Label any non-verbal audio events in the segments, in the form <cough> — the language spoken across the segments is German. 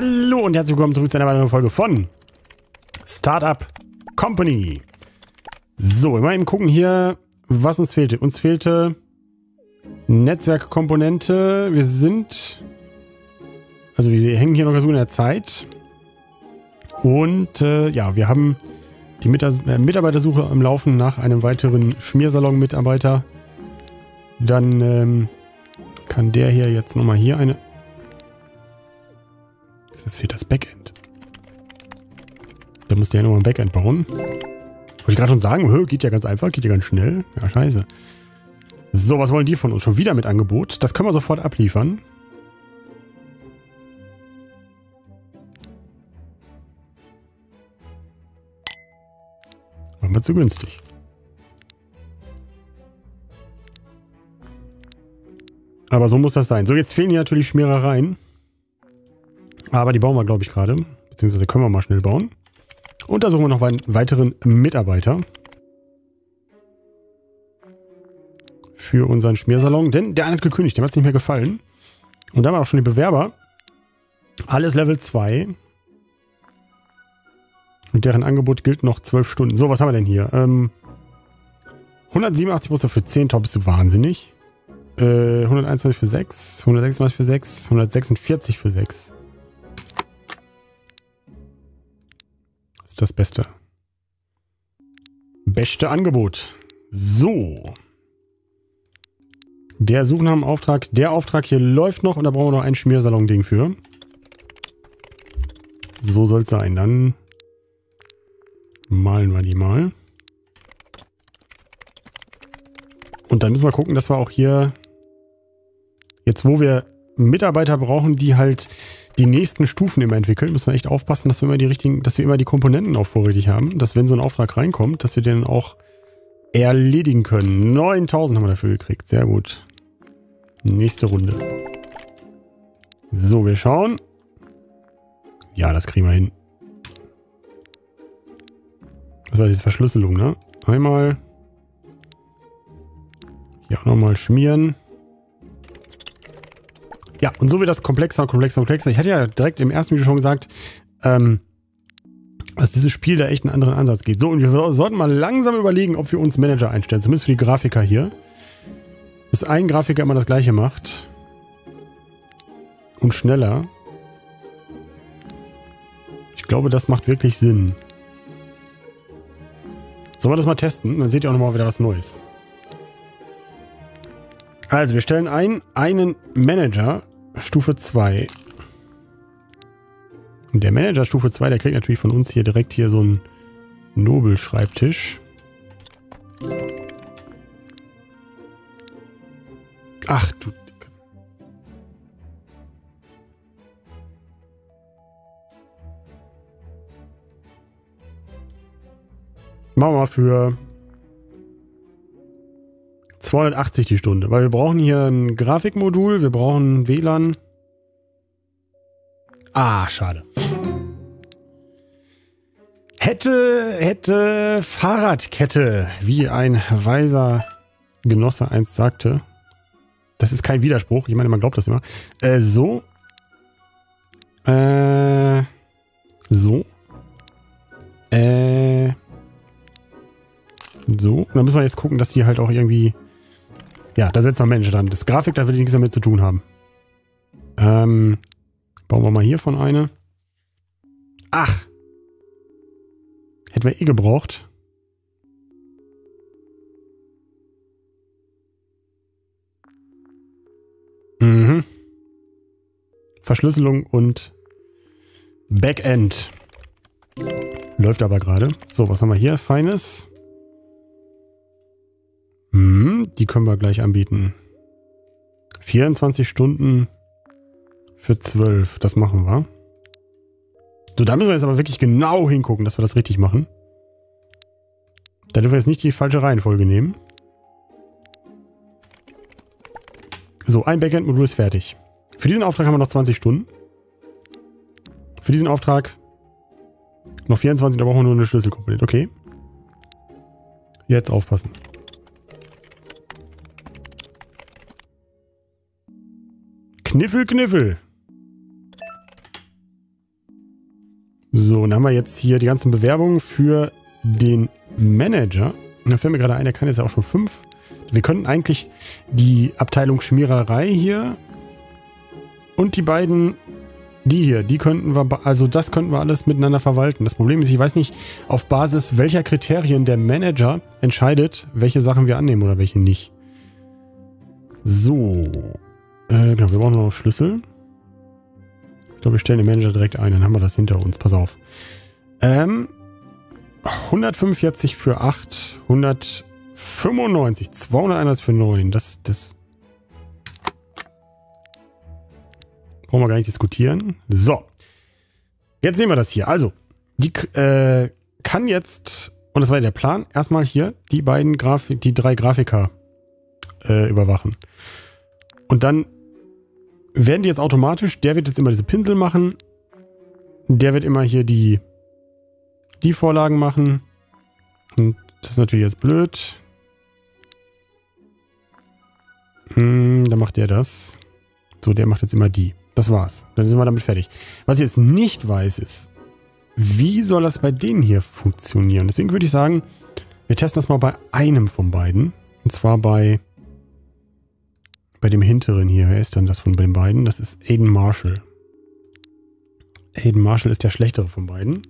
Hallo und herzlich willkommen zurück zu einer weiteren Folge von Startup Company. So, wir mal eben gucken hier, was uns fehlte. Uns fehlte Netzwerkkomponente. Wir sind, also wir hängen hier noch so in der Zeit. Und äh, ja, wir haben die äh, Mitarbeitersuche am Laufen nach einem weiteren Schmiersalon-Mitarbeiter. Dann ähm, kann der hier jetzt nochmal hier eine... Das fehlt das Backend. Da muss der nochmal ein Backend bauen. Wollte ich gerade schon sagen, geht ja ganz einfach, geht ja ganz schnell. Ja, scheiße. So, was wollen die von uns? Schon wieder mit Angebot? Das können wir sofort abliefern. Machen wir zu günstig. Aber so muss das sein. So, jetzt fehlen hier natürlich Schmierereien. Aber die bauen wir, glaube ich, gerade. Beziehungsweise können wir mal schnell bauen. Und da suchen wir noch einen weiteren Mitarbeiter. Für unseren Schmiersalon. Denn der eine hat gekündigt, dem hat es nicht mehr gefallen. Und da haben wir auch schon die Bewerber. Alles Level 2. Und deren Angebot gilt noch 12 Stunden. So, was haben wir denn hier? Ähm, 187 Muster für 10 Top, bist du wahnsinnig. Äh, 121 für 6, 126 für 6, 146 für 6. das Beste. Beste Angebot. So. Der Suchnamenauftrag. Der Auftrag hier läuft noch und da brauchen wir noch ein Schmiersalon-Ding für. So soll es sein. Dann malen wir die mal. Und dann müssen wir gucken, dass wir auch hier Jetzt, wo wir Mitarbeiter brauchen, die halt die nächsten Stufen immer entwickeln, müssen wir echt aufpassen, dass wir immer die richtigen, dass wir immer die Komponenten auch vorrätig haben, dass wenn so ein Auftrag reinkommt, dass wir den auch erledigen können. 9000 haben wir dafür gekriegt. Sehr gut. Nächste Runde. So, wir schauen. Ja, das kriegen wir hin. Das war jetzt Verschlüsselung, ne? Einmal. Hier auch nochmal schmieren. Ja, und so wird das komplexer und komplexer und komplexer. Ich hatte ja direkt im ersten Video schon gesagt, ähm, dass dieses Spiel da echt einen anderen Ansatz geht. So, und wir sollten mal langsam überlegen, ob wir uns Manager einstellen. Zumindest für die Grafiker hier. Dass ein Grafiker immer das gleiche macht. Und schneller. Ich glaube, das macht wirklich Sinn. Sollen wir das mal testen? Dann seht ihr auch nochmal wieder was Neues. Also, wir stellen ein, einen Manager Stufe 2. Und der Manager Stufe 2, der kriegt natürlich von uns hier direkt hier so einen Nobel-Schreibtisch. Ach du... Machen wir mal für 280 die Stunde. Weil wir brauchen hier ein Grafikmodul, wir brauchen WLAN. Ah, schade. Hätte, hätte Fahrradkette, wie ein weiser Genosse einst sagte. Das ist kein Widerspruch, ich meine, man glaubt das immer. Äh, so. Äh, so. Äh, so. Und dann müssen wir jetzt gucken, dass die halt auch irgendwie ja, da setzen wir Menschen dran. Das Grafik, da will ich nichts damit zu tun haben. Ähm, bauen wir mal hiervon eine. Ach. Hätten wir eh gebraucht. Mhm. Verschlüsselung und Backend. Läuft aber gerade. So, was haben wir hier? Feines. Hm, die können wir gleich anbieten. 24 Stunden für 12. Das machen wir. So, da müssen wir jetzt aber wirklich genau hingucken, dass wir das richtig machen. Da dürfen wir jetzt nicht die falsche Reihenfolge nehmen. So, ein Backend-Modul ist fertig. Für diesen Auftrag haben wir noch 20 Stunden. Für diesen Auftrag noch 24, da brauchen wir nur eine Schlüsselkomponente. Okay. Jetzt aufpassen. Kniffel, Kniffel. So, dann haben wir jetzt hier die ganzen Bewerbungen für den Manager. Da fällt mir gerade ein, der kann jetzt ja auch schon fünf. Wir könnten eigentlich die Abteilung Schmiererei hier und die beiden, die hier, die könnten wir, also das könnten wir alles miteinander verwalten. Das Problem ist, ich weiß nicht, auf Basis welcher Kriterien der Manager entscheidet, welche Sachen wir annehmen oder welche nicht. So. Äh, genau, wir brauchen noch Schlüssel. Ich glaube, wir stellen den Manager direkt ein, dann haben wir das hinter uns. Pass auf. Ähm, 145 für 8, 195, 201 für 9. Das, das brauchen wir gar nicht diskutieren. So. Jetzt sehen wir das hier. Also, die äh, kann jetzt, und das war der Plan, erstmal hier die beiden Grafik, die drei Grafiker äh, überwachen. Und dann werden die jetzt automatisch, der wird jetzt immer diese Pinsel machen, der wird immer hier die die Vorlagen machen. Und das ist natürlich jetzt blöd. Hm, dann macht der das. So, der macht jetzt immer die. Das war's. Dann sind wir damit fertig. Was ich jetzt nicht weiß, ist, wie soll das bei denen hier funktionieren? Deswegen würde ich sagen, wir testen das mal bei einem von beiden. Und zwar bei, bei dem hinteren hier. Wer ist denn das von den beiden? Das ist Aiden Marshall. Aiden Marshall ist der schlechtere von beiden.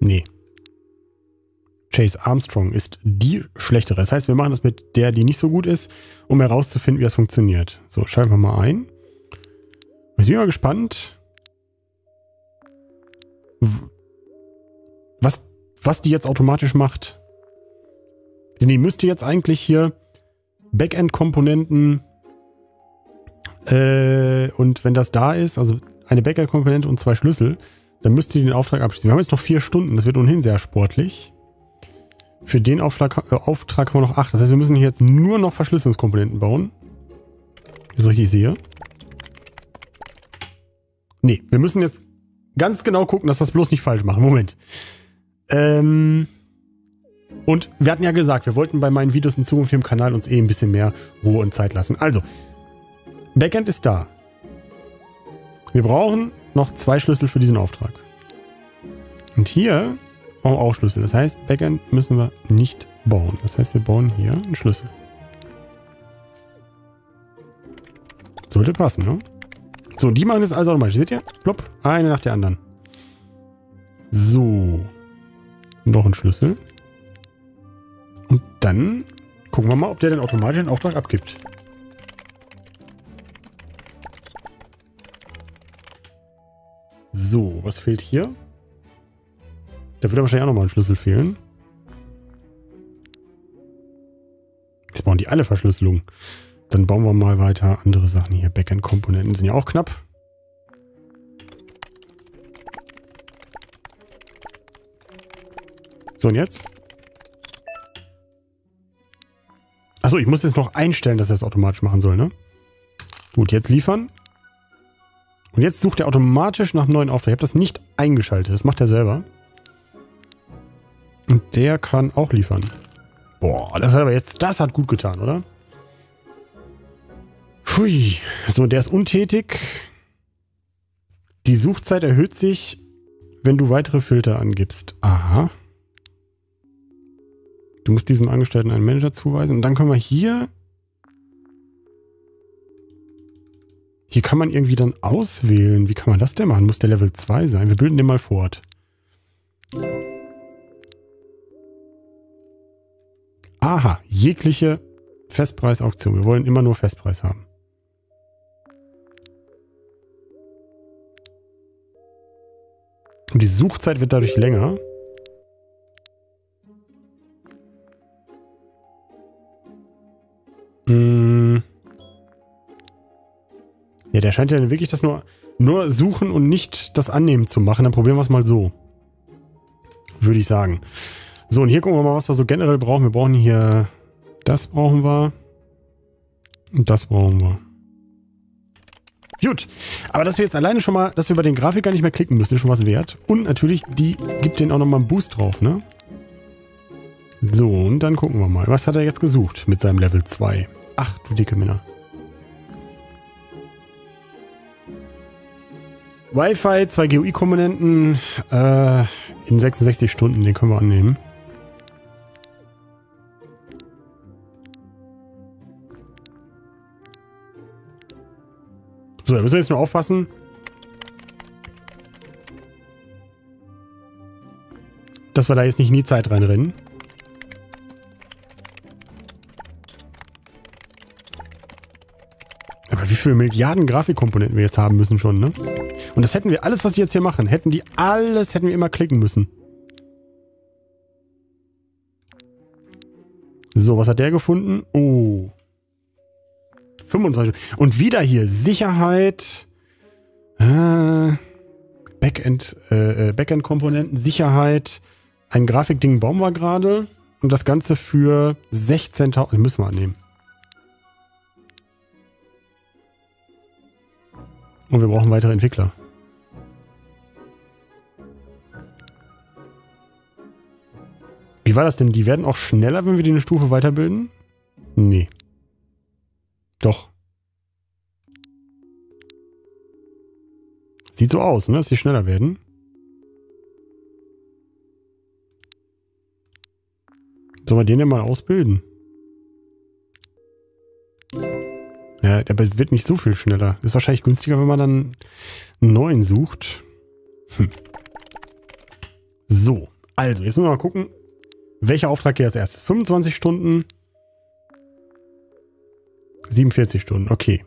Nee. Chase Armstrong ist die schlechtere. Das heißt, wir machen das mit der, die nicht so gut ist, um herauszufinden, wie das funktioniert. So, schalten wir mal ein. Ich bin mal gespannt, was, die jetzt automatisch macht. Denn die müsste jetzt eigentlich hier Backend-Komponenten äh, und wenn das da ist, also eine Backend-Komponente und zwei Schlüssel, dann müsst ihr den Auftrag abschließen. Wir haben jetzt noch vier Stunden. Das wird ohnehin sehr sportlich. Für den Auftrag, äh, Auftrag haben wir noch acht. Das heißt, wir müssen hier jetzt nur noch Verschlüsselungskomponenten bauen. Ich richtig sehe. Nee, wir müssen jetzt ganz genau gucken, dass wir das bloß nicht falsch machen. Moment. Ähm... Und wir hatten ja gesagt, wir wollten bei meinen Videos in Zukunft hier im Kanal uns eh ein bisschen mehr Ruhe und Zeit lassen. Also, Backend ist da. Wir brauchen noch zwei Schlüssel für diesen Auftrag. Und hier brauchen wir auch Schlüssel. Das heißt, Backend müssen wir nicht bauen. Das heißt, wir bauen hier einen Schlüssel. Sollte passen, ne? So, die machen das also automatisch. Seht ihr? Plopp, eine nach der anderen. So. Noch ein Schlüssel. Und dann gucken wir mal, ob der den automatisch den Auftrag abgibt. So, was fehlt hier? Da würde wahrscheinlich auch nochmal ein Schlüssel fehlen. Jetzt bauen die alle Verschlüsselung. Dann bauen wir mal weiter andere Sachen hier. Backend-Komponenten sind ja auch knapp. So, und jetzt? Achso, ich muss jetzt noch einstellen, dass er das automatisch machen soll, ne? Gut, jetzt liefern. Und jetzt sucht er automatisch nach neuen Aufträgen. Ich habe das nicht eingeschaltet. Das macht er selber. Und der kann auch liefern. Boah, das hat aber jetzt, das hat gut getan, oder? Hui. So, der ist untätig. Die Suchzeit erhöht sich, wenn du weitere Filter angibst. Aha. Du musst diesem Angestellten einen Manager zuweisen. Und dann können wir hier Hier kann man irgendwie dann auswählen. Wie kann man das denn machen? Muss der Level 2 sein? Wir bilden den mal fort. Aha, jegliche Festpreisauktion. Wir wollen immer nur Festpreis haben. Und die Suchzeit wird dadurch länger. Mmh. Ja, der scheint ja wirklich das nur, nur suchen und nicht das annehmen zu machen. Dann probieren wir es mal so. Würde ich sagen. So, und hier gucken wir mal, was wir so generell brauchen. Wir brauchen hier... Das brauchen wir. Und das brauchen wir. Gut. Aber dass wir jetzt alleine schon mal, dass wir bei den Grafikern nicht mehr klicken müssen, ist schon was wert. Und natürlich, die gibt denen auch nochmal einen Boost drauf, ne? So, und dann gucken wir mal. Was hat er jetzt gesucht mit seinem Level 2? Ach, du dicke Männer. Wi-Fi, zwei GUI-Komponenten äh, in 66 Stunden, den können wir annehmen. So, da müssen wir jetzt nur aufpassen. Dass wir da jetzt nicht in die Zeit reinrennen. Viele Milliarden Grafikkomponenten wir jetzt haben müssen schon, ne? Und das hätten wir, alles was die jetzt hier machen, hätten die alles, hätten wir immer klicken müssen. So, was hat der gefunden? Oh. 25. Und wieder hier Sicherheit. Äh, Backend, äh, äh, Backend-Komponenten, Sicherheit. Ein Grafikding bauen wir gerade. Und das Ganze für 16.000. Müssen wir annehmen. Und wir brauchen weitere Entwickler. Wie war das denn? Die werden auch schneller, wenn wir die eine Stufe weiterbilden? Nee. Doch. Sieht so aus, ne? Dass die schneller werden. Sollen wir den denn mal ausbilden? Ja, der wird nicht so viel schneller. Ist wahrscheinlich günstiger, wenn man dann einen neuen sucht. Hm. So, also, jetzt müssen wir mal gucken, welcher Auftrag geht als erstes? 25 Stunden? 47 Stunden, okay.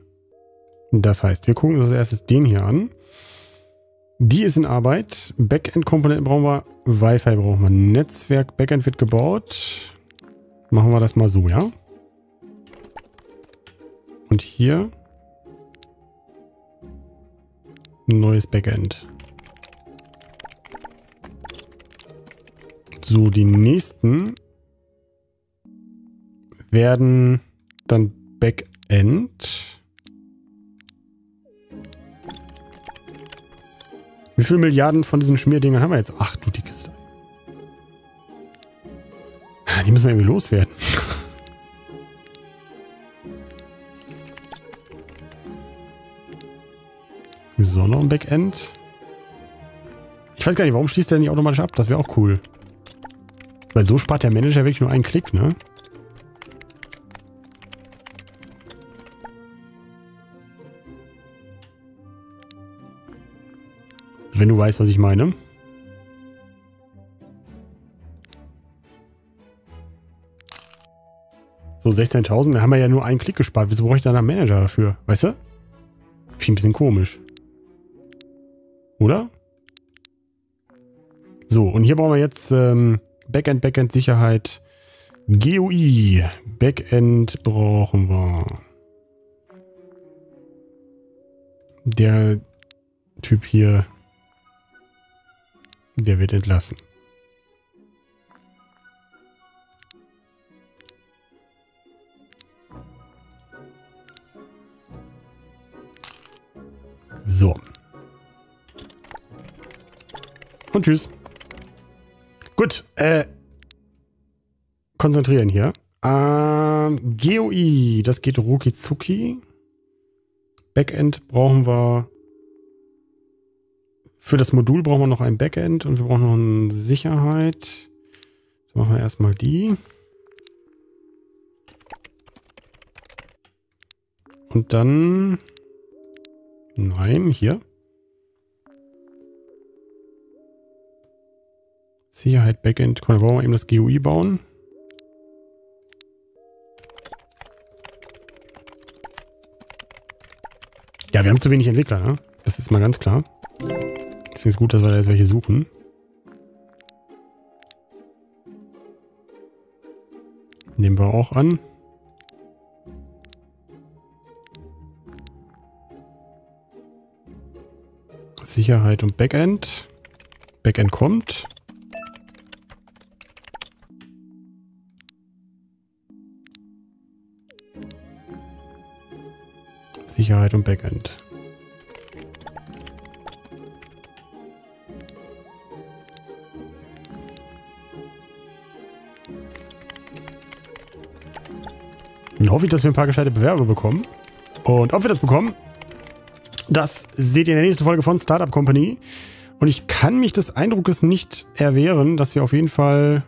Das heißt, wir gucken uns als erstes den hier an. Die ist in Arbeit. Backend-Komponenten brauchen wir. Wi-Fi brauchen wir. Netzwerk, Backend wird gebaut. Machen wir das mal so, ja? Und hier ein neues Backend. So, die nächsten werden dann Backend. Wie viele Milliarden von diesen Schmierdingern haben wir jetzt? Ach du die Kiste. Die müssen wir irgendwie loswerden. <laughs> So, noch ein Backend. Ich weiß gar nicht, warum schließt der nicht automatisch ab? Das wäre auch cool. Weil so spart der Manager wirklich nur einen Klick, ne? Wenn du weißt, was ich meine. So, 16.000, da haben wir ja nur einen Klick gespart. Wieso brauche ich dann einen Manager dafür? Weißt du? Finde ein bisschen komisch. Oder? So, und hier brauchen wir jetzt ähm, Backend, Backend, Sicherheit. GUI. Backend brauchen wir. Der Typ hier, der wird entlassen. So. Und tschüss. Gut, äh. Konzentrieren hier. Ähm, GUI, das geht rucki Backend brauchen wir. Für das Modul brauchen wir noch ein Backend und wir brauchen noch eine Sicherheit. Jetzt machen wir erstmal die. Und dann... Nein, hier. Sicherheit, Backend. Komm, wollen wir eben das GUI bauen? Ja, wir haben zu wenig Entwickler, ne? Das ist mal ganz klar. Deswegen ist gut, dass wir da jetzt welche suchen. Nehmen wir auch an. Sicherheit und Backend. Backend kommt. Sicherheit und Backend. Dann hoffe ich, dass wir ein paar gescheite Bewerber bekommen. Und ob wir das bekommen, das seht ihr in der nächsten Folge von Startup Company. Und ich kann mich des Eindruckes nicht erwehren, dass wir auf jeden Fall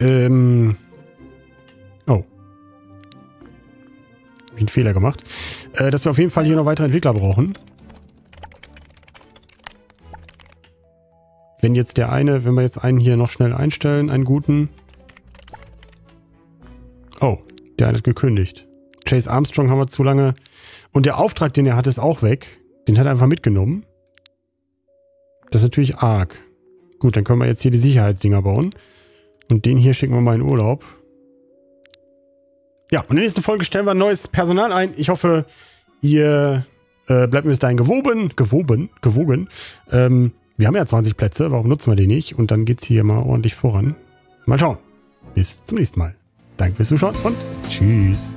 ähm, Hab ich einen Fehler gemacht. Äh, dass wir auf jeden Fall hier noch weitere Entwickler brauchen. Wenn jetzt der eine, wenn wir jetzt einen hier noch schnell einstellen, einen guten... Oh, der hat gekündigt. Chase Armstrong haben wir zu lange... Und der Auftrag, den er hat, ist auch weg. Den hat er einfach mitgenommen. Das ist natürlich arg. Gut, dann können wir jetzt hier die Sicherheitsdinger bauen. Und den hier schicken wir mal in Urlaub. Ja, und in der nächsten Folge stellen wir neues Personal ein. Ich hoffe, ihr äh, bleibt mir bis dahin gewoben. Gewoben? Gewogen. Ähm, wir haben ja 20 Plätze. Warum nutzen wir die nicht? Und dann geht es hier mal ordentlich voran. Mal schauen. Bis zum nächsten Mal. Danke fürs Zuschauen und tschüss.